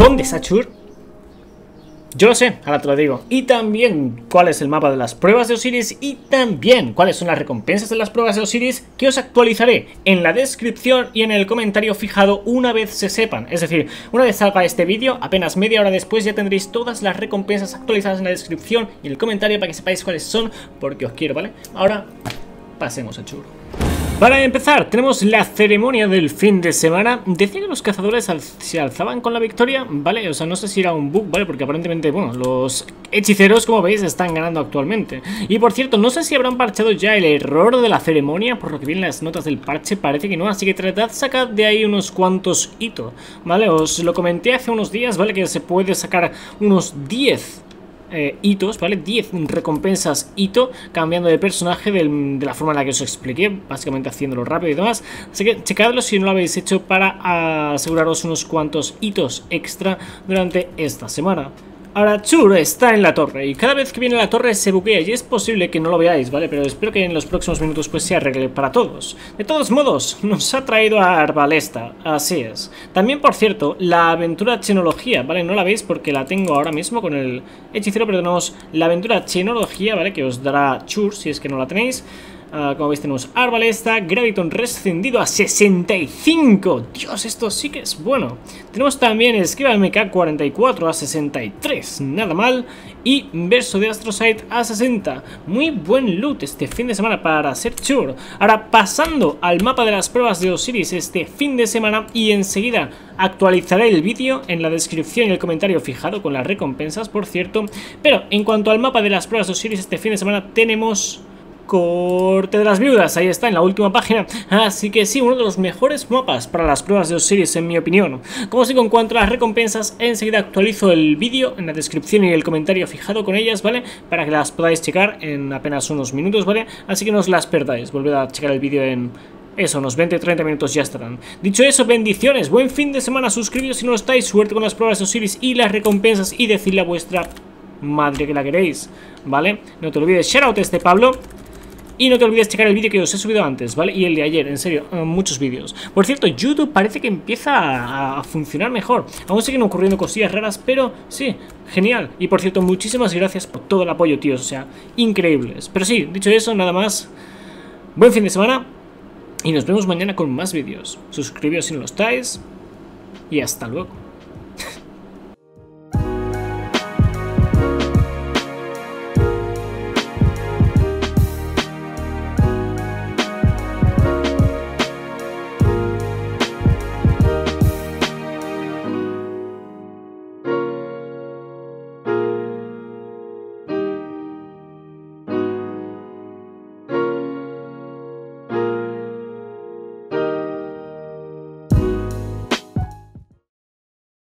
¿Dónde está Chur? Yo lo sé, ahora te lo digo. Y también cuál es el mapa de las pruebas de Osiris y también cuáles son las recompensas de las pruebas de Osiris que os actualizaré en la descripción y en el comentario fijado una vez se sepan. Es decir, una vez salga este vídeo, apenas media hora después ya tendréis todas las recompensas actualizadas en la descripción y en el comentario para que sepáis cuáles son, porque os quiero, ¿vale? Ahora, pasemos a Chur. Para empezar, tenemos la ceremonia del fin de semana. Decía que los cazadores se alzaban con la victoria, ¿vale? O sea, no sé si era un bug, ¿vale? Porque aparentemente, bueno, los hechiceros, como veis, están ganando actualmente. Y por cierto, no sé si habrán parchado ya el error de la ceremonia, por lo que vienen las notas del parche, parece que no. Así que tratad sacar de ahí unos cuantos hitos, ¿vale? Os lo comenté hace unos días, ¿vale? Que se puede sacar unos 10 eh, hitos, ¿vale? 10 recompensas hito, cambiando de personaje de la forma en la que os expliqué, básicamente haciéndolo rápido y demás. Así que checadlo si no lo habéis hecho para aseguraros unos cuantos hitos extra durante esta semana. Ahora Chur está en la torre y cada vez que viene a la torre se buquea y es posible que no lo veáis, ¿vale? Pero espero que en los próximos minutos pues se arregle para todos. De todos modos, nos ha traído a Arbalesta, así es. También, por cierto, la aventura Chenología, ¿vale? No la veis porque la tengo ahora mismo con el hechicero, pero tenemos la aventura Chenología, ¿vale? Que os dará Chur si es que no la tenéis. Ah, como veis tenemos Arbalesta, Graviton rescindido a 65. Dios, esto sí que es bueno. Tenemos también Esquiva MK44 a 63, nada mal. Y Verso de Astrosite a 60. Muy buen loot este fin de semana para ser sure. Ahora pasando al mapa de las pruebas de Osiris este fin de semana y enseguida actualizaré el vídeo en la descripción y el comentario fijado con las recompensas, por cierto. Pero en cuanto al mapa de las pruebas de Osiris este fin de semana tenemos Corte de las viudas, ahí está en la última página Así que sí, uno de los mejores mapas para las pruebas de Osiris en mi opinión Como sigo en cuanto a las recompensas, enseguida actualizo el vídeo en la descripción y el comentario fijado con ellas, ¿vale? Para que las podáis checar en apenas unos minutos, ¿vale? Así que no os las perdáis, volved a checar el vídeo en eso, unos 20-30 minutos ya estarán. Dicho eso, bendiciones, buen fin de semana, suscribíos si no estáis, suerte con las pruebas de Osiris y las recompensas y decidle a vuestra madre que la queréis, ¿vale? No te olvides, shoutout este Pablo y no te olvides checar el vídeo que os he subido antes, ¿vale? Y el de ayer, en serio, eh, muchos vídeos. Por cierto, YouTube parece que empieza a, funcionar mejor. Aún siguen ocurriendo cosillas raras, pero sí, genial. Y por cierto, muchísimas gracias por todo el apoyo, tíos. O sea, increíbles. Pero sí, dicho eso, nada más. Buen fin de semana. Y nos vemos mañana con más vídeos. Suscribíos si no lo estáis. Y hasta luego.